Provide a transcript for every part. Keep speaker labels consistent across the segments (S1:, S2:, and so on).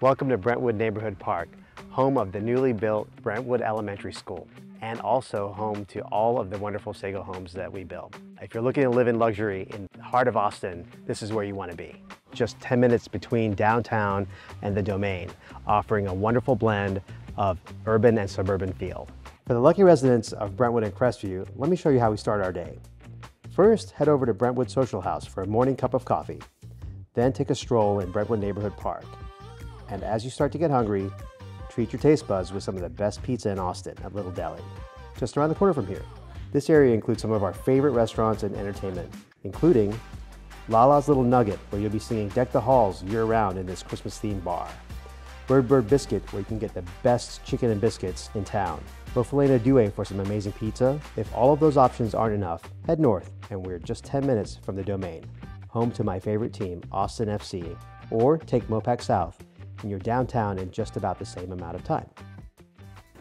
S1: Welcome to Brentwood Neighborhood Park, home of the newly built Brentwood Elementary School, and also home to all of the wonderful Sago homes that we build. If you're looking to live in luxury in the heart of Austin, this is where you want to be. Just 10 minutes between downtown and the Domain, offering a wonderful blend of urban and suburban feel. For the lucky residents of Brentwood and Crestview, let me show you how we start our day. First, head over to Brentwood Social House for a morning cup of coffee. Then take a stroll in Brentwood Neighborhood Park. And as you start to get hungry, treat your taste buds with some of the best pizza in Austin at Little Deli, just around the corner from here. This area includes some of our favorite restaurants and entertainment, including Lala's Little Nugget, where you'll be singing Deck the Halls year-round in this Christmas-themed bar. Bird Bird Biscuit, where you can get the best chicken and biscuits in town. Bufalina Due for some amazing pizza. If all of those options aren't enough, head north and we're just 10 minutes from the Domain, home to my favorite team, Austin FC. Or take Mopac South and you're downtown in just about the same amount of time.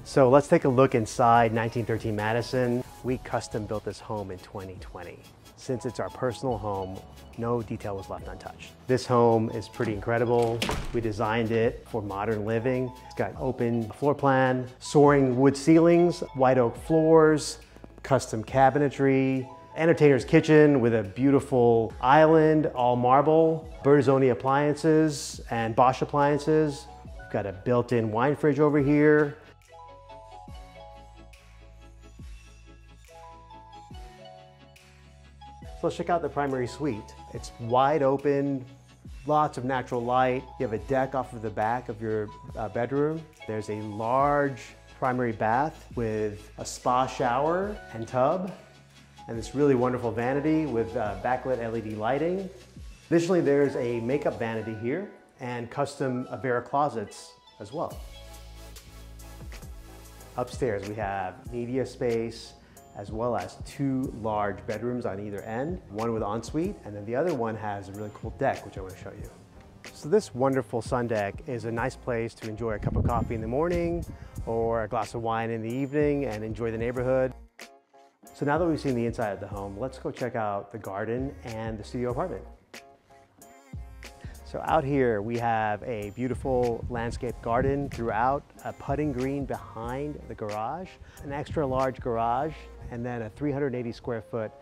S1: So let's take a look inside 1913 Madison. We custom built this home in 2020. Since it's our personal home, no detail was left untouched. This home is pretty incredible. We designed it for modern living. It's got an open floor plan, soaring wood ceilings, white oak floors, custom cabinetry, entertainer's kitchen with a beautiful island, all marble, Bertazzoni appliances and Bosch appliances. We've got a built-in wine fridge over here. So let's check out the primary suite. It's wide open, lots of natural light. You have a deck off of the back of your uh, bedroom. There's a large primary bath with a spa shower and tub and this really wonderful vanity with uh, backlit LED lighting. Additionally, there's a makeup vanity here and custom Avera closets as well. Upstairs, we have media space, as well as two large bedrooms on either end, one with ensuite, and then the other one has a really cool deck, which I want to show you. So this wonderful sun deck is a nice place to enjoy a cup of coffee in the morning or a glass of wine in the evening and enjoy the neighborhood. So now that we've seen the inside of the home, let's go check out the garden and the studio apartment. So out here we have a beautiful landscape garden throughout, a putting green behind the garage, an extra large garage, and then a 380 square foot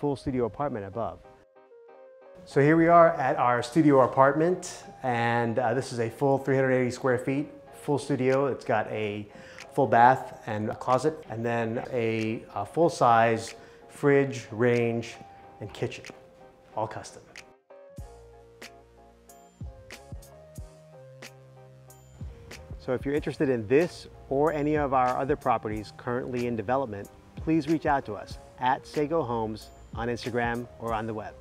S1: full studio apartment above. So here we are at our studio apartment, and uh, this is a full 380 square feet, full studio. It's got a full bath and a closet, and then a, a full-size fridge, range, and kitchen, all custom. So if you're interested in this or any of our other properties currently in development, please reach out to us at Sago Homes on Instagram or on the web.